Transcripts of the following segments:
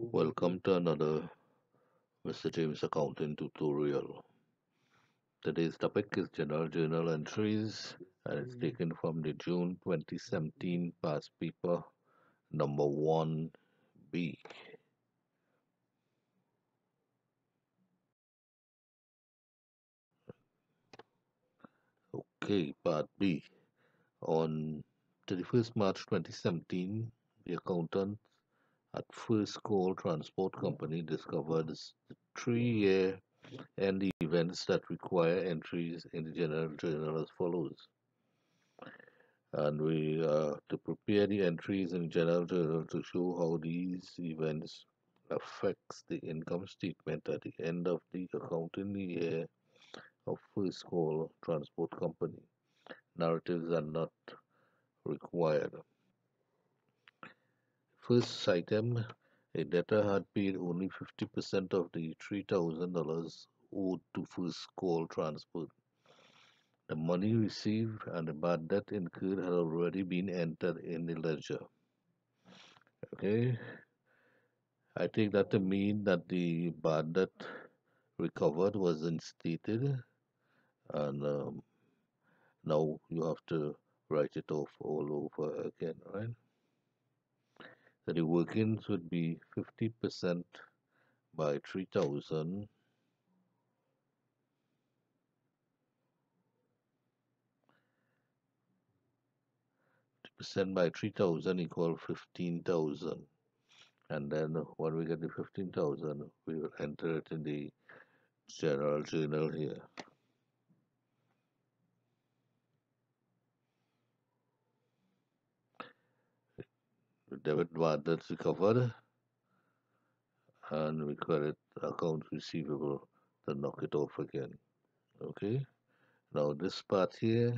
Welcome to another Mr. James Accounting tutorial. Today's topic is General Journal Entries and it's mm-hmm. taken from the June 2017 past paper number 1B. Okay, part B. On 31st March 2017, the accountant at First Call Transport Company discovered the three-year and the events that require entries in the General Journal as follows. And we uh, to prepare the entries in General Journal to show how these events affects the income statement at the end of the accounting year of First Call Transport Company. Narratives are not required. First item, a debtor had paid only 50% of the $3,000 owed to First Call Transport. The money received and the bad debt incurred had already been entered in the ledger. Okay, I take that to mean that the bad debt recovered was instated and um, now you have to write it off all over again, right? So the workings would be 50% by 3000 percent by 3000 equal 15000 and then when we get the 15000 we will enter it in the general journal here debit bad debts recovered and we credit account receivable to knock it off again. Okay? Now this part here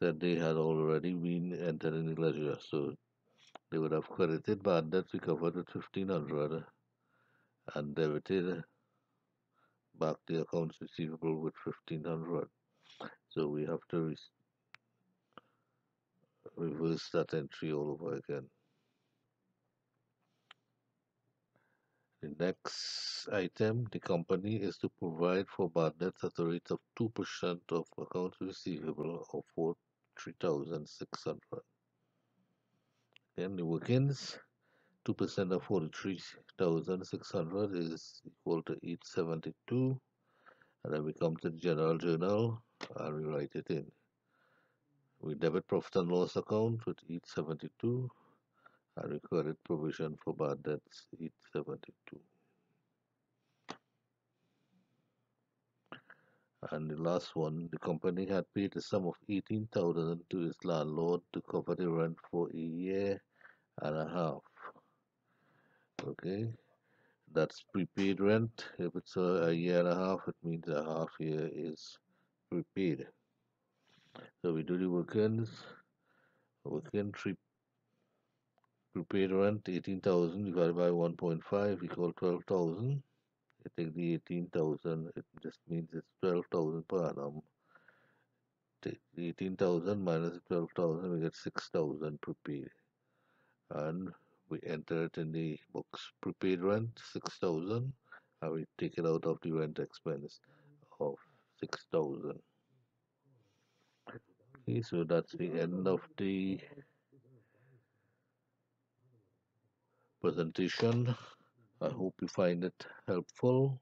that they had already been entered in the ledger so they would have credited bad debts recovered at 1500 and debited back the accounts receivable with 1500 so we have to reverse that entry all over again. The next item the company is to provide for bad debts at a rate of 2% of accounts receivable of 43,600 then the workings 2% of 43,600 is equal to 872 and then we come to the general journal and we write it in we debit profit and loss account with 872 and we credit provision for bad debts 872 and the last one the company had paid a sum of 18,000 to its landlord to cover the rent for a year and a half. Okay that's prepaid rent. If it's a, a year and a half it means a half year is prepaid so we do the workings working three prepaid rent 18,000 divided by 1.5 equal 12,000 you take the 18,000 it just means it's 12,000 per annum. Take the 18,000 minus 12,000 we get 6,000 prepaid and we enter it in the books. Prepaid rent 6000 and we take it out of the rent expense of 6000 okay so that's the end of the presentation. I hope you find it helpful